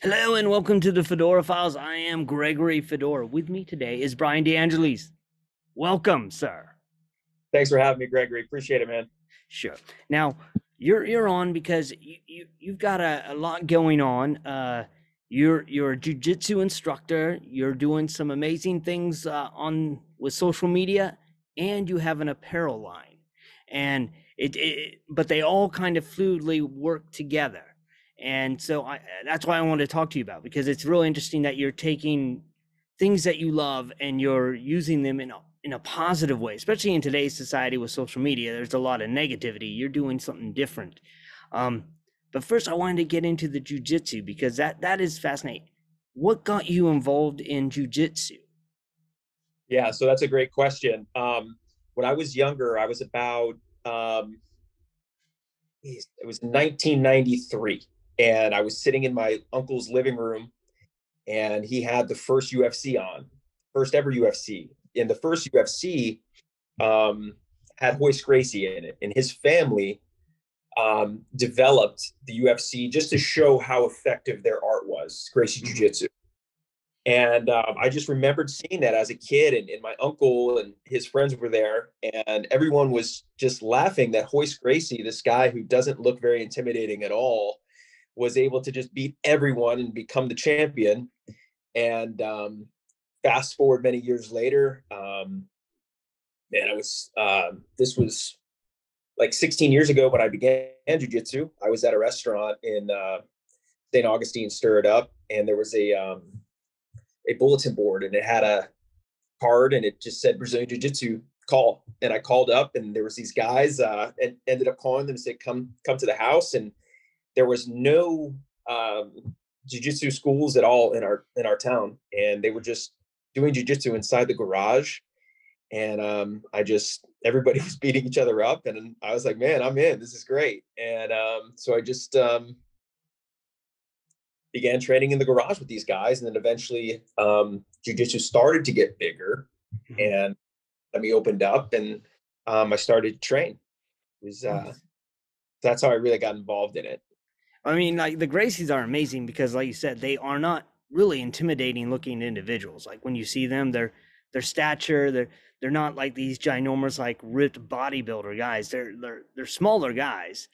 Hello and welcome to the Fedora Files. I am Gregory Fedora. With me today is Brian DeAngelis. Welcome, sir. Thanks for having me, Gregory. Appreciate it, man. Sure. Now you're you're on because you, you you've got a, a lot going on. Uh, you're you're a jujitsu instructor. You're doing some amazing things uh, on with social media, and you have an apparel line. And it, it but they all kind of fluidly work together. And so I, that's why I wanted to talk to you about because it's really interesting that you're taking things that you love and you're using them in a, in a positive way, especially in today's society with social media. There's a lot of negativity. You're doing something different. Um, but first, I wanted to get into the jujitsu because that that is fascinating. What got you involved in jujitsu? Yeah, so that's a great question. Um, when I was younger, I was about um, it was 1993, and I was sitting in my uncle's living room, and he had the first UFC on, first ever UFC. And the first UFC um, had Royce Gracie in it, and his family um, developed the UFC just to show how effective their art was, Gracie mm-hmm. Jiu Jitsu. And um, I just remembered seeing that as a kid, and, and, my uncle and his friends were there, and everyone was just laughing that Royce Gracie, this guy who doesn't look very intimidating at all, was able to just beat everyone and become the champion. And um, fast forward many years later, um, man, I was um, this was like 16 years ago when I began jujitsu. I was at a restaurant in uh, St. Augustine, stirred up, and there was a um, a bulletin board, and it had a card, and it just said Brazilian Jiu Jitsu call. And I called up, and there was these guys, uh, and ended up calling them and said, "Come, come to the house." And there was no um, jiu-jitsu schools at all in our in our town, and they were just doing jiu-jitsu inside the garage and um, I just everybody was beating each other up, and I was like, man, I'm in. This is great. And um, so I just um, began training in the garage with these guys, and then eventually um, jujitsu started to get bigger, mm-hmm. and let me opened up, and um, I started to train. It was uh, that's how I really got involved in it. I mean, like the Gracies are amazing because, like you said, they are not really intimidating looking individuals. Like when you see them, they're their stature, they're they're not like these ginormous, like ripped bodybuilder guys. They're they're they're smaller guys.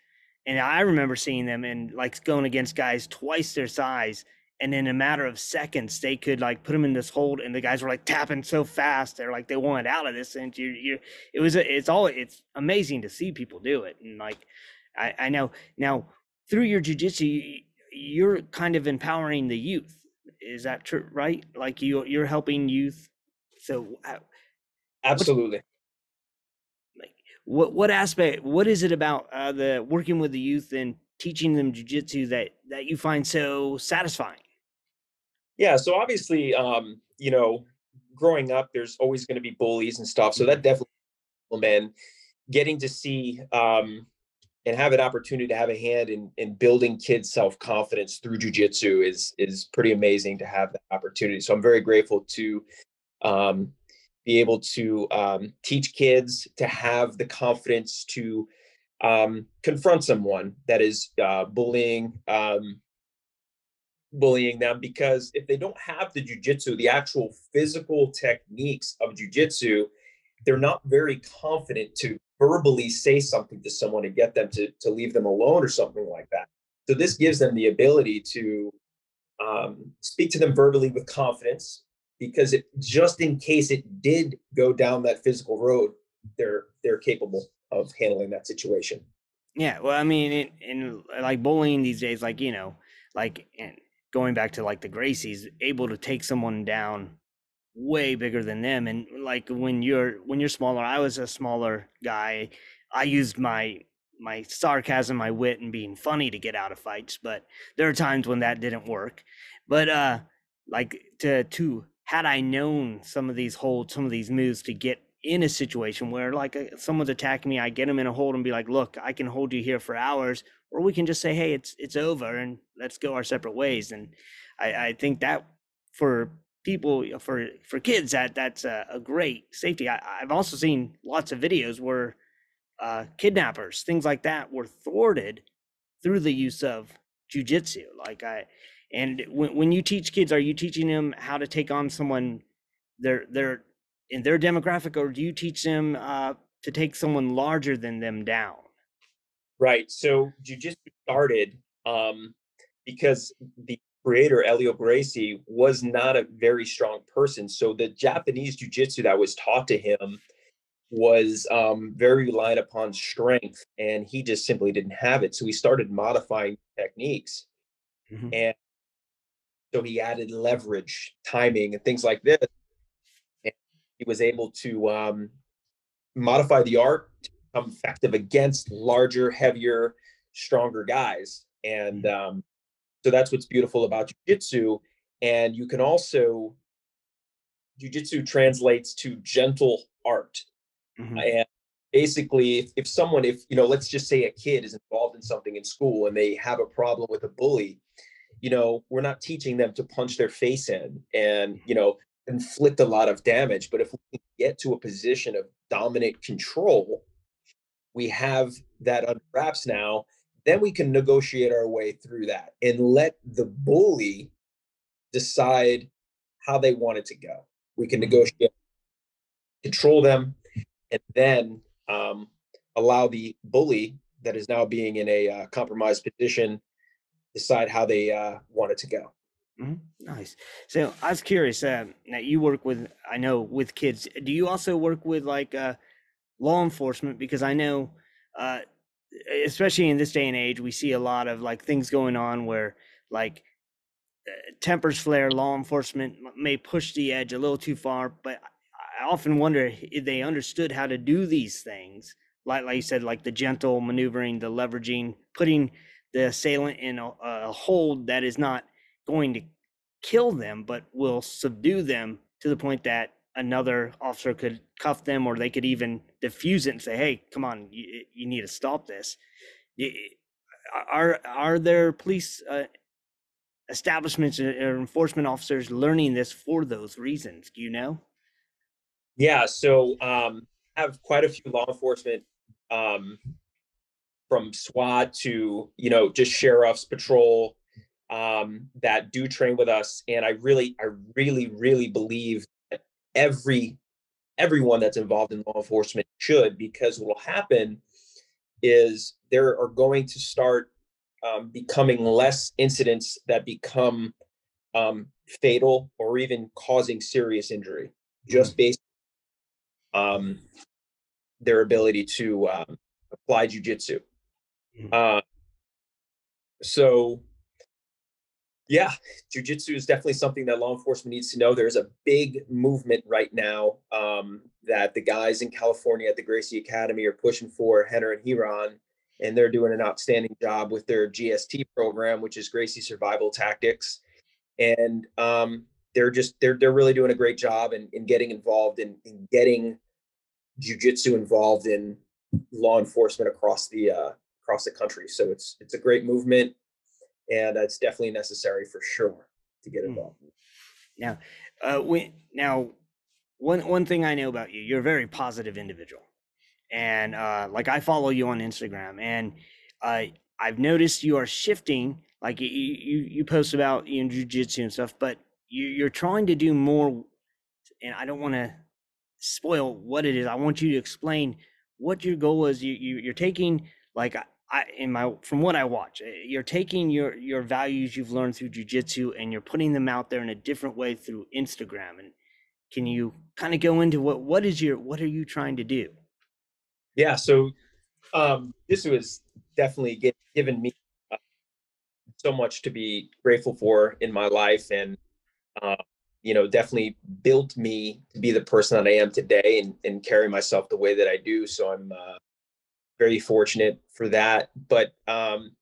And I remember seeing them and like going against guys twice their size. And in a matter of seconds, they could like put them in this hold, and the guys were like tapping so fast. They're like they wanted out of this, and you, you, it was it's all it's amazing to see people do it. And like I, I know now through your jujitsu, you're kind of empowering the youth. Is that true? Right? Like you, you're helping youth. So Absolutely. Like what what aspect? What is it about uh, the working with the youth and teaching them jujitsu that that you find so satisfying? Yeah. So obviously, um, you know, growing up, there's always going to be bullies and stuff. So that mm-hmm. definitely, man, getting to see um, and have an opportunity to have a hand in in building kids' self confidence through jujitsu is is pretty amazing to have that opportunity. So I'm very grateful to um, be able to um, teach kids to have the confidence to um, confront someone that is uh, bullying um, bullying them because if they don't have the jujitsu, the actual physical techniques of jujitsu, they're not very confident to verbally say something to someone to get them to, to leave them alone or something like that. So this gives them the ability to um, speak to them verbally with confidence, because it just in case it did go down that physical road, they're they're capable of handling that situation. Yeah, well, I mean, in, in like bullying these days, like you know, like and going back to like the Gracies, able to take someone down way bigger than them, and like when you're when you're smaller, I was a smaller guy. I used my my sarcasm, my wit, and being funny to get out of fights, but there are times when that didn't work. But uh, like to to had I known some of these holds, some of these moves to get in a situation where like uh, someone's attacking me, I get them in a hold and be like, look, I can hold you here for hours, or we can just say, hey, it's it's over and let's go our separate ways. And I, I think that for people for for kids that that's a, a great safety. I, have also seen lots of videos where uh, kidnappers, things like that, were thwarted through the use of jujitsu. Like I, And when when you teach kids, are you teaching them how to take on someone their their in their demographic, or do you teach them uh, to take someone larger than them down? Right. So jujitsu started um, because the creator Helio Gracie was not a very strong person. So the Japanese jujitsu that was taught to him was um, very reliant upon strength, and he just simply didn't have it. So he started modifying techniques, mm-hmm. and so he added leverage, timing, and things like this. And he was able to um, modify the art to become effective against larger, heavier, stronger guys. And mm-hmm. um, so that's what's beautiful about jujitsu. And you can also, jujitsu translates to gentle art. Mm-hmm. And basically, if, if someone, if, you know, let's just say a kid is involved in something in school and they have a problem with a bully, you know, we're not teaching them to punch their face in and, you know, inflict a lot of damage. But if we get to a position of dominant control, we have that under wraps now. Then we can negotiate our way through that and let the bully decide how they want it to go. We can mm-hmm. negotiate, control them, and then um, allow the bully that is now being in a uh, compromised position decide how they uh, want it to go. Mm-hmm. Nice. So I was curious. Uh, now you work with, I know, with kids. Do you also work with like uh, law enforcement? Because I know, uh, especially in this day and age, we see a lot of like things going on where like uh, tempers flare. Law enforcement may push the edge a little too far, but I often wonder if they understood how to do these things. Like, like you said, like the gentle maneuvering, the leveraging, putting the assailant in a, a hold that is not going to kill them, but will subdue them to the point that another officer could cuff them or they could even diffuse it and say, hey, come on, you, you need to stop this. Are, are there police uh, establishments or enforcement officers learning this for those reasons? Do you know? Yeah, so um, I have quite a few law enforcement um, from SWAT to, you know, just sheriffs, patrol, um, that do train with us, and I really, I really, really believe every everyone that's involved in law enforcement should, because what will happen is there are going to start um, becoming less incidents that become um, fatal or even causing serious injury, just mm-hmm. based um, their ability to um, apply jujitsu. Mm-hmm. Uh, so yeah, jujitsu is definitely something that law enforcement needs to know. There's a big movement right now um, that the guys in California at the Gracie Academy are pushing for, Rener and Ryron, and they're doing an outstanding job with their GST program, which is Gracie Survival Tactics, and um, they're just they're they're really doing a great job in, in getting involved in, in getting jujitsu involved in law enforcement across the uh, across the country. So it's it's a great movement and it's definitely necessary for sure to get hmm. involved. Now, uh, when now, one one thing I know about you, you're a very positive individual, and uh, like I follow you on Instagram, and uh, I've noticed you are shifting. Like you you, you post about you know jujitsu and stuff, but you, you're trying to do more. And I don't want to spoil what it is. I want you to explain what your goal is. You, you you're taking like I in my from what I watch, eh, you're taking your your values you've learned through jujitsu and you're putting them out there in a different way through Instagram. And can you kind of go into what what is your what are you trying to do? Yeah, so um, this was definitely get, given me uh, so much to be grateful for in my life, and uh, you know, definitely built me to be the person that I am today and and carry myself the way that I do. So I'm uh, very fortunate for that. But um,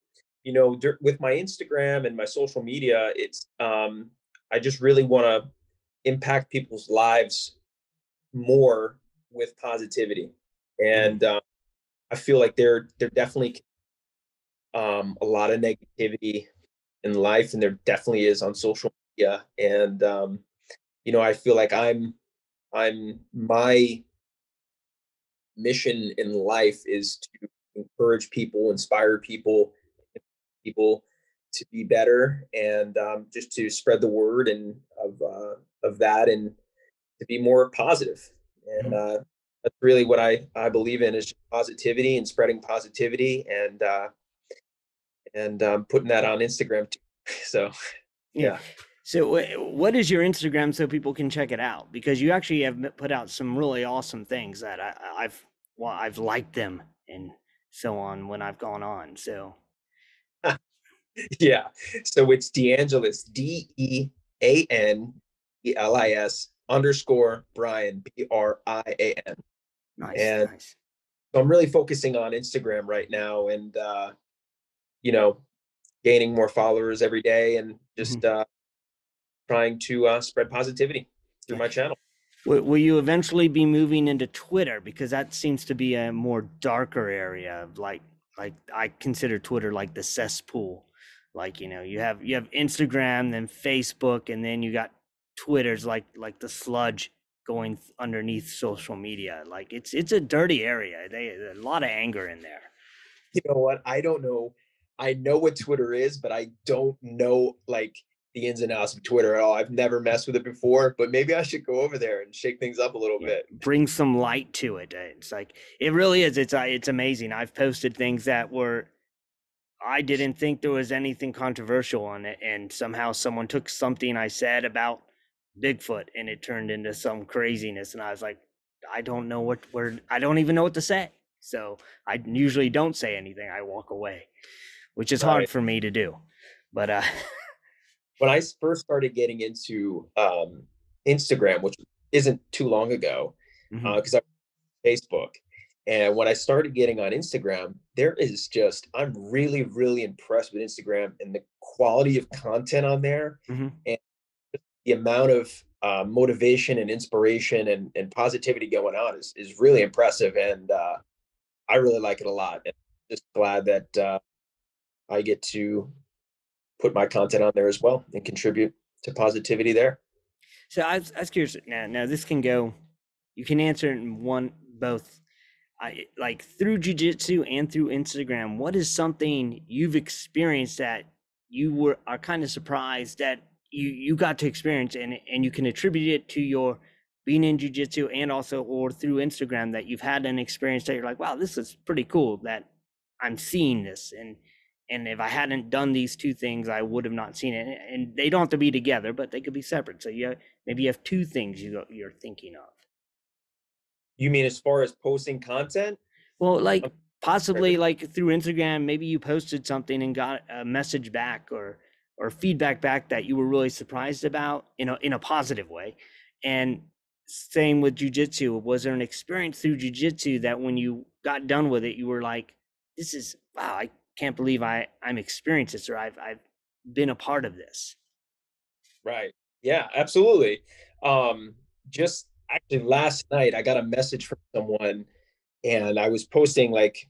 you know, with my Instagram and my social media, it's um, I just really want to impact people's lives more with positivity, and um, I feel like there there definitely um, a lot of negativity in life, and there definitely is on social media. And um, you know, I feel like I'm I'm my mission in life is to encourage people, inspire people, people to be better and um, just to spread the word and of uh, of that and to be more positive. And mm-hmm. uh, that's really what I I believe in is positivity and spreading positivity and uh, and um, putting that on Instagram too. So yeah. So what is your Instagram so people can check it out? Because you actually have put out some really awesome things that I, I've well I've liked them and so on when I've gone on. So yeah. So it's DeAngelis, D E A N E L I S underscore Brian, B R I A N. Nice. And nice. so I'm really focusing on Instagram right now and, uh, you know, gaining more followers every day and just mm-hmm. uh, trying to uh, spread positivity through my channel. Will, you eventually be moving into Twitter because that seems to be a more darker area of like like I consider Twitter like the cesspool. Like you know, you have you have Instagram, then Facebook, and then you got Twitter's like like the sludge going underneath social media. Like it's it's a dirty area. They a lot of anger in there. You know what? I don't know. I know what Twitter is, but I don't know like the ins and outs of Twitter at all. I've never messed with it before, but maybe I should go over there and shake things up a little yeah, bit. Bring some light to it. It's like it really is. It's uh, it's amazing. I've posted things that were I didn't think there was anything controversial on it, and somehow someone took something I said about Bigfoot and it turned into some craziness, and I was like, I don't know what word. I don't even know what to say. So I usually don't say anything. I walk away, which is right. hard for me to do. But uh when I first started getting into um, Instagram, which isn't too long ago, because mm-hmm. uh, I Facebook, and when I started getting on Instagram, there is just I'm really really impressed with Instagram and the quality of content on there, mm-hmm. and the amount of uh, motivation and inspiration and, and positivity going on is is really impressive, and uh, I really like it a lot. And just glad that uh, I get to put my content on there as well and contribute to positivity there. So I was, I was curious now. Now this can go. You can answer in one both. I like through jujitsu and through Instagram. What is something you've experienced that you were are kind of surprised that you you got to experience and and you can attribute it to your being in jujitsu and also or through Instagram that you've had an experience that you're like, wow, this is pretty cool that I'm seeing this and and if I hadn't done these two things, I would have not seen it. And they don't have to be together, but they could be separate. So you maybe you have two things you you're thinking of. You mean as far as posting content? Well, like possibly like through Instagram, maybe you posted something and got a message back or or feedback back that you were really surprised about in a in a positive way. And same with jujitsu. Was there an experience through jujitsu that when you got done with it, you were like, "This is wow! I can't believe I I'm experiencing this or I've I've been a part of this. Right. Yeah, absolutely. Um, just actually last night I got a message from someone and I was posting like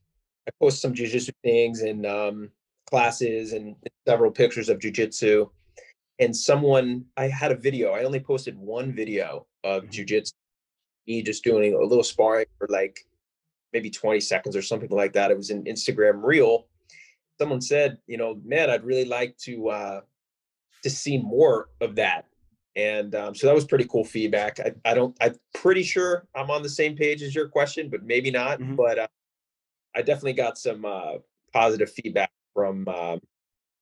I post some jujitsu things and um, classes and several pictures of jujitsu. And someone I had a video. I only posted one video of mm-hmm. jujitsu, me just doing a little sparring for like maybe 20 seconds or something like that. It was an Instagram reel someone said, you know, man, I'd really like to uh, to see more of that. And um, so that was pretty cool feedback. I, I don't, I'm pretty sure I'm on the same page as your question, but maybe not. Mm-hmm. But uh, I definitely got some uh, positive feedback from um,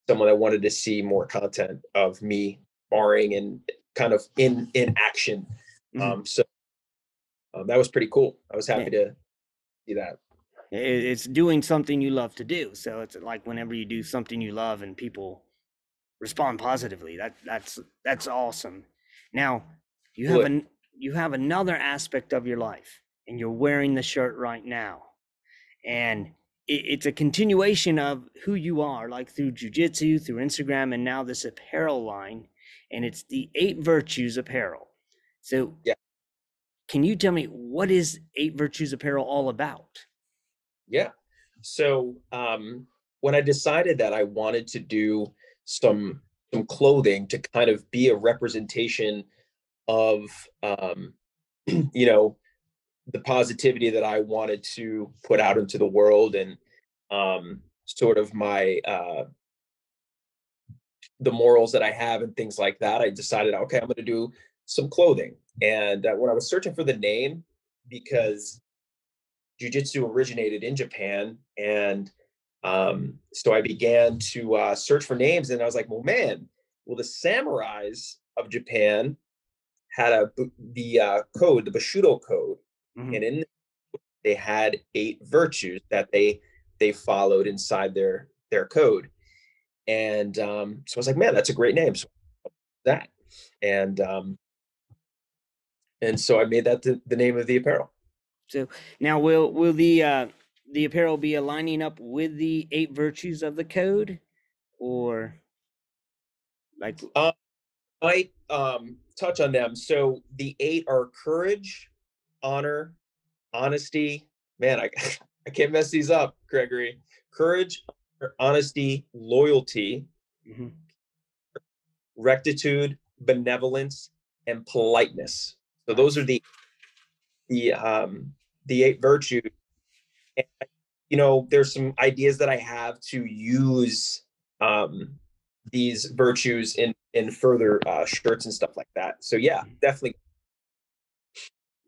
someone that wanted to see more content of me barring and kind of in in action. Mm-hmm. Um, so um, that was pretty cool. I was happy yeah. to see that it's doing something you love to do. So it's like whenever you do something you love and people respond positively that that's that's awesome. Now you have an you have another aspect of your life and you're wearing the shirt right now. And it, it's a continuation of who you are like through jiu-jitsu through instagram and now this apparel line and it's the eight virtues apparel. So yeah. can you tell me what is eight virtues apparel all about yeah. So um, when I decided that I wanted to do some some clothing to kind of be a representation of um, you know the positivity that I wanted to put out into the world and um, sort of my uh, the morals that I have and things like that, I decided, okay, I'm going to do some clothing. And uh, when I was searching for the name, because jujitsu originated in Japan, and um, so I began to uh, search for names, and I was like, well, man, well, the samurais of Japan had a the uh, code, the Bushido code, mm-hmm. and in they had eight virtues that they they followed inside their their code. And um, so I was like, man, that's a great name. So that and um, and so I made that the, the name of the apparel. So now will will the uh, the apparel be aligning up with the eight virtues of the code, or like? Uh, might um, touch on them. So the eight are courage, honor, honesty. Man, I I can't mess these up, Gregory. Courage, honesty, loyalty, mm-hmm. rectitude, benevolence, and politeness. So those are the the um, the eight virtues. And, you know, there's some ideas that I have to use um, these virtues in in further uh, shirts and stuff like that. So yeah, mm-hmm. definitely.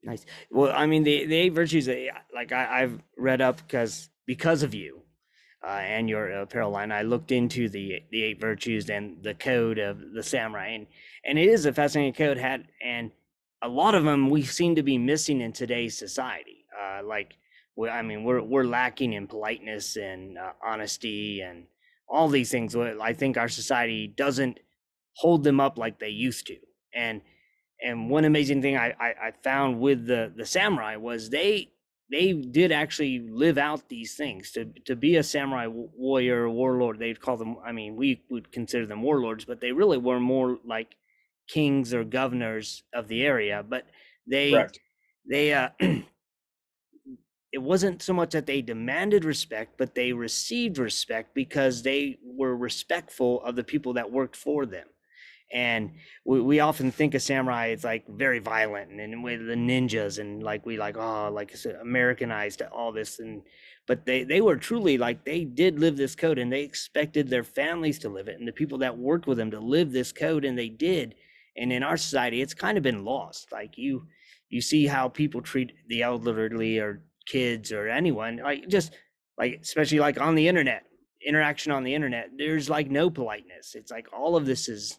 Nice. Well, I mean, the the eight virtues, uh, like I, have read up because because of you uh, and your apparel line, I looked into the the eight virtues and the code of the samurai, and and it is a fascinating code. Had and a lot of them we seem to be missing in today's society. Uh, like, I mean, we're we're lacking in politeness and uh, honesty and all these things. I think our society doesn't hold them up like they used to. And and one amazing thing I, I, I found with the the samurai was they they did actually live out these things to to be a samurai warrior warlord they'd call them i mean we would consider them warlords but they really were more like kings or governors of the area, but they Correct. they uh, it wasn't so much that they demanded respect, but they received respect because they were respectful of the people that worked for them. And we, we often think of samurai as like very violent and, and with the ninjas and like we like oh like Americanized all this and but they they were truly like they did live this code and they expected their families to live it and the people that worked with them to live this code and they did and in our society it's kind of been lost like you you see how people treat the elderly or kids or anyone like just like especially like on the internet interaction on the internet there's like no politeness. It's like all of this is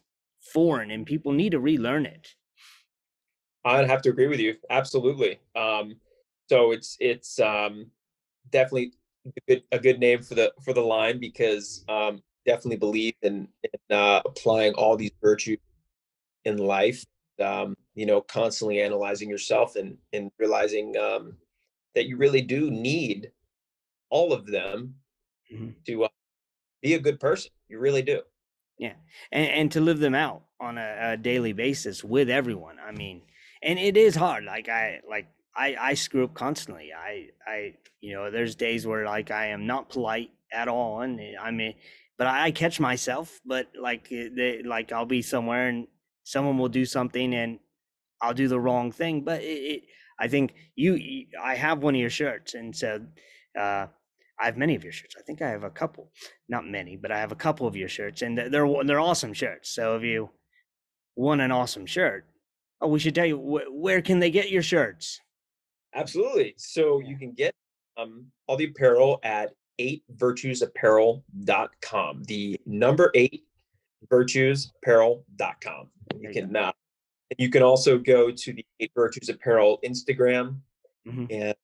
foreign and people need to relearn it. I'd have to agree with you absolutely. Um so it's it's um definitely a good, a good name for the for the line because um definitely believe in, in uh, applying all these virtues in life um, you know constantly analyzing yourself and and realizing um, that you really do need all of them mm-hmm. to uh, be a good person you really do yeah and, and to live them out on a, a, daily basis with everyone i mean and it is hard like i like i i screw up constantly i i you know there's days where like i am not polite at all and i mean but i catch myself but like eh, they, like i'll be somewhere and someone will do something and I'll do the wrong thing. But it, it, I think you, you, I have one of your shirts, and so uh, I have many of your shirts. I think I have a couple, not many, but I have a couple of your shirts, and they're they're awesome shirts. So if you want an awesome shirt, oh, we should tell you wh- where can they get your shirts? Absolutely. So you can get um, all the apparel at 8virtuesapparel.com. The number 8 virtuesapparel.com. You can uh, you can also go to the Eight Virtues Apparel Instagram, mm-hmm. and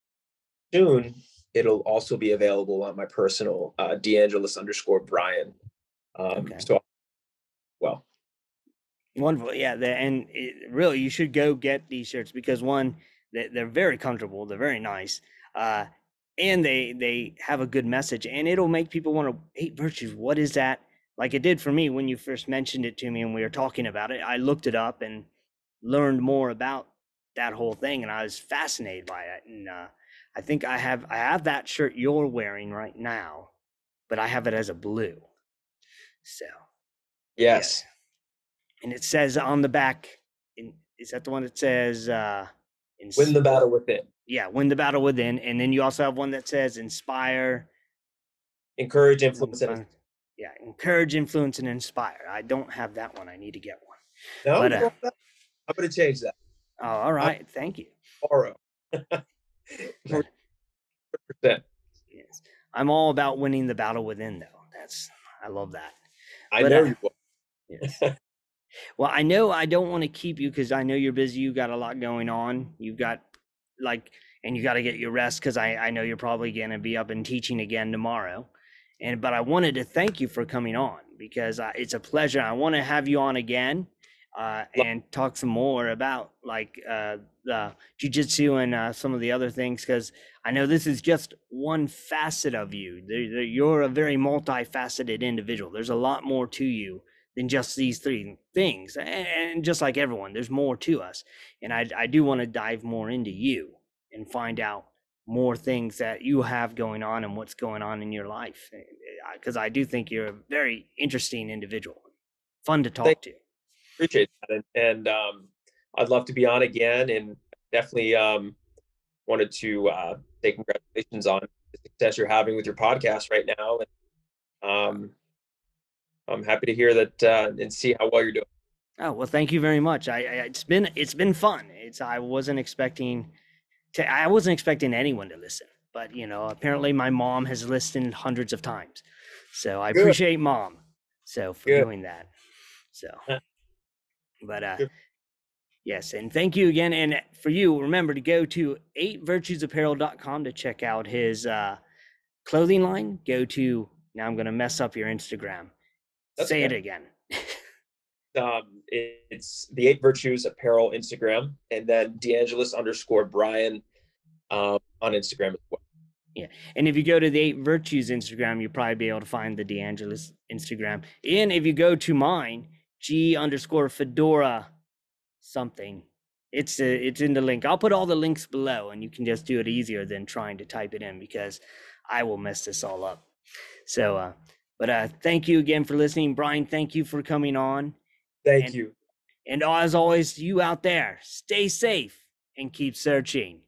soon it'll also be available on my personal uh, underscore Brian. Um, okay. So, well, wonderful, yeah. The, and it, really, you should go get these shirts because one, they're very comfortable, they're very nice, uh, and they they have a good message, and it'll make people want to. Eight virtues, what is that? like it did for me when you first mentioned it to me and we were talking about it. I looked it up and learned more about that whole thing, and I was fascinated by it. And uh, I think I have I have that shirt you're wearing right now, but I have it as a blue. So, yes, and it says on the back. In, is that the one that says uh, "Win the battle within"? Yeah, win the battle within, and then you also have one that says "Inspire." Encourage, influence, and yeah, encourage, influence, and inspire. I don't have that one. I need to get one. No, But, uh, I'm going to change that Oh, all right. Thank you. 100%. Yes. I'm all about winning the battle within, though. That's I love that. I But, know uh, you will. Yes. well, I know I don't want to keep you because I know you're busy. You got a lot going on. You've got like, and you got to get your rest because I I know you're probably going to be up and teaching again tomorrow. And but I wanted to thank you for coming on because uh, it's a pleasure. I want to have you on again uh, and talk some more about like uh, the jujitsu and uh, some of the other things because I know this is just one facet of you. You're a very multifaceted individual. There's a lot more to you than just these three things. And just like everyone, there's more to us. And I, I do want to dive more into you and find out more things that you have going on and what's going on in your life. Because I do think you're a very interesting individual, fun to talk Thank- to. Appreciate that. And, and um, I'd love to be on again and definitely um, wanted to uh, say congratulations on the success you're having with your podcast right now. And um, I'm happy to hear that uh, and see how well you're doing. Oh well, thank you very much. I, I it's been it's been fun. It's I wasn't expecting to I wasn't expecting anyone to listen, but you know apparently my mom has listened hundreds of times, so I Good. appreciate mom so for Good. doing that. So, Uh, but uh, yes, and thank you again. And for you, remember to go to eightvirtuesapparel.com to check out his uh, clothing line. Go to now I'm gonna mess up your Instagram. That's Say it again. Um, it- it's the Eight Virtues Apparel Instagram, and then DeAngelis underscore Brian um, on Instagram as well. Yeah. And if you go to the Eight Virtues Instagram, you'll probably be able to find the DeAngelis Instagram. And if you go to mine, G underscore Fedora something, it's uh, it's in the link. I'll put all the links below, and you can just do it easier than trying to type it in because I will mess this all up. So, uh, but uh, thank you again for listening, Brian. Thank you for coming on. Thank And- you. And as always, you out there, stay safe and keep searching.